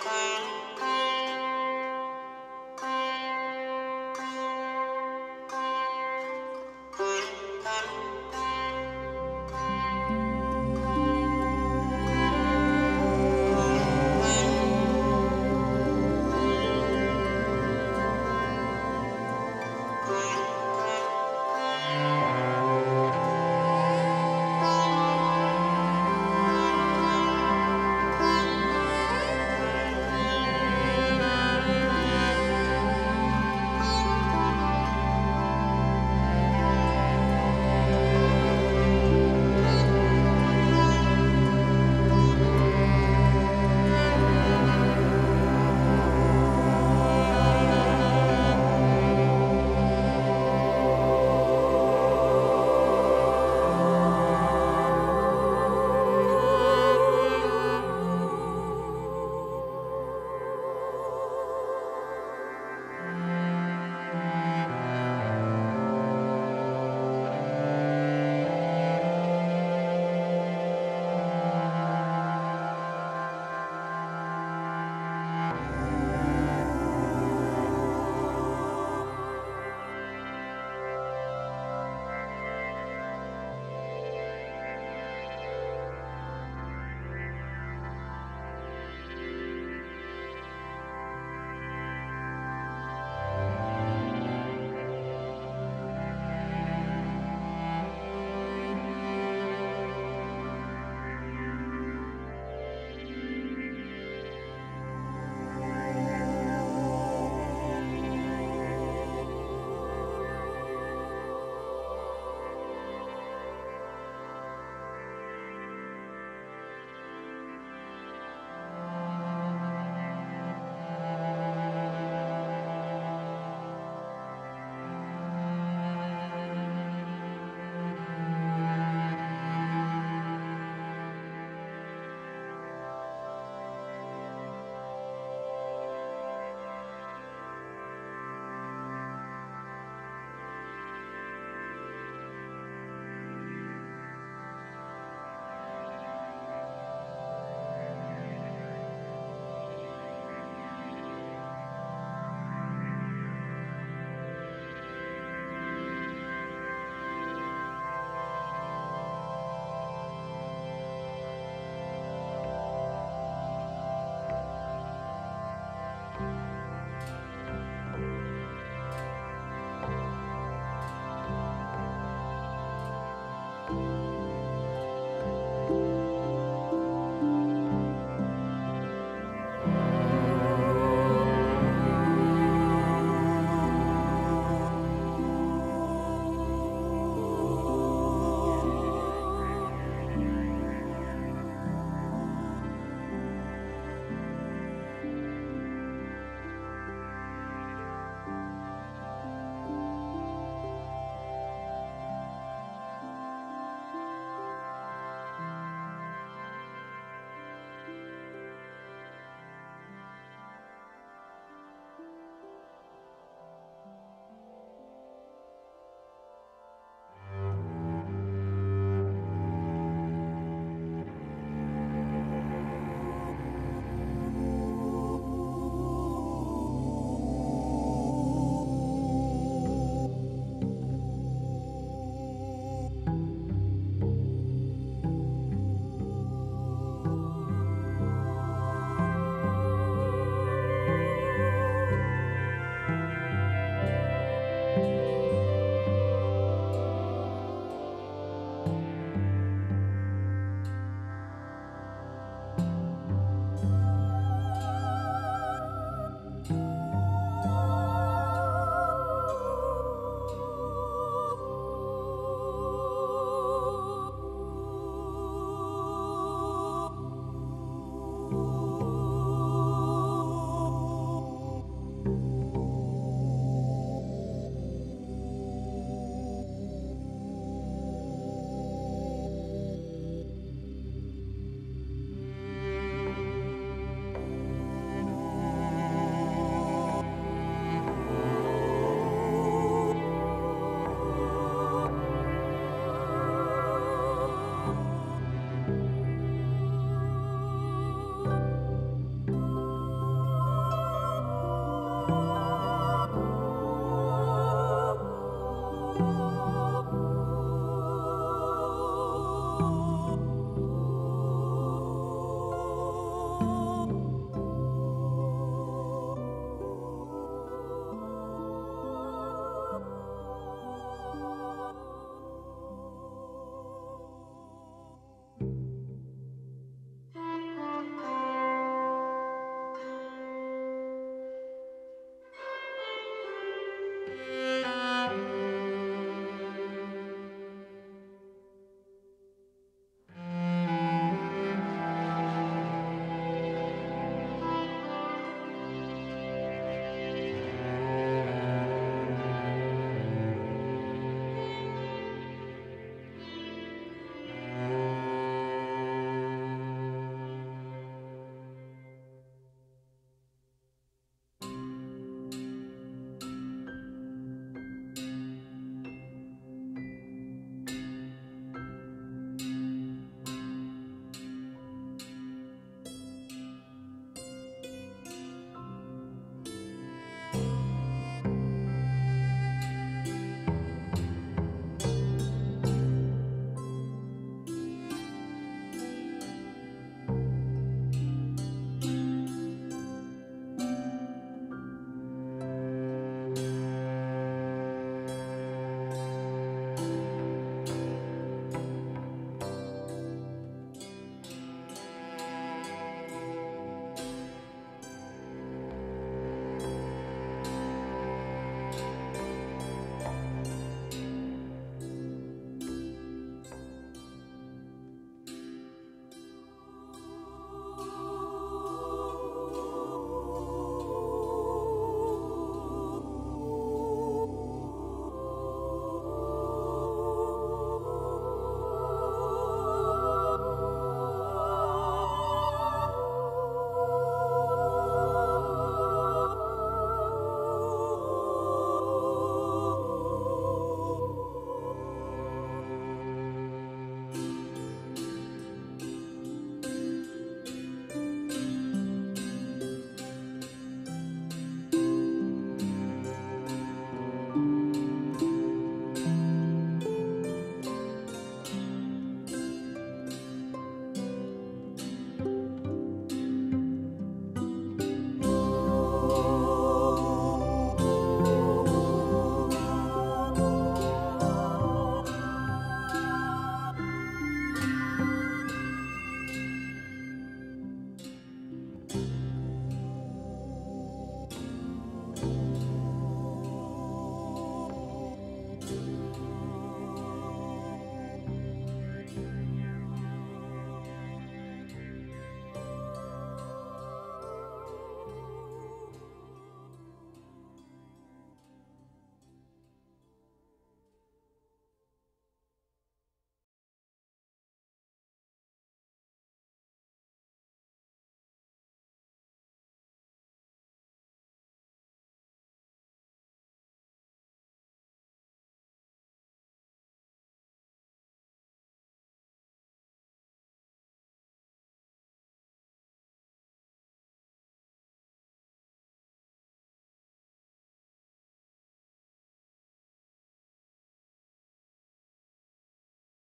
come.